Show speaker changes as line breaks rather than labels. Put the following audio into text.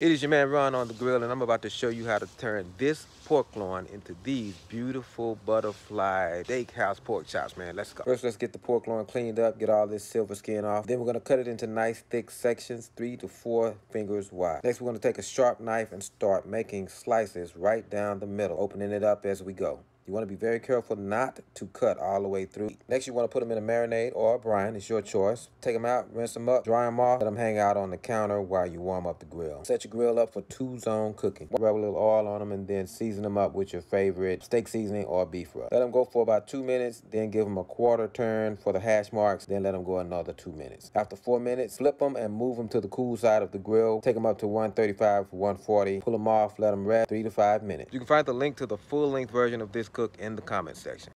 It is your man Ron on the grill and I'm about to show you how to turn this pork loin into these beautiful butterfly steakhouse pork chops, man. Let's go. First, let's get the pork loin cleaned up, get all this silver skin off. Then we're gonna cut it into nice thick sections, three to four fingers wide. Next, we're gonna take a sharp knife and start making slices right down the middle, opening it up as we go. You want to be very careful not to cut all the way through. Next, you want to put them in a marinade or a brine. It's your choice. Take them out, rinse them up, dry them off, let them hang out on the counter while you warm up the grill. Set your grill up for two-zone cooking. Rub a little oil on them and then season them up with your favorite steak seasoning or beef rub. Let them go for about two minutes, then give them a quarter turn for the hash marks, then let them go another two minutes. After four minutes, flip them and move them to the cool side of the grill. Take them up to 135 140. Pull them off, let them rest three to five minutes. You can find the link to the full-length version of this cook in the comment section.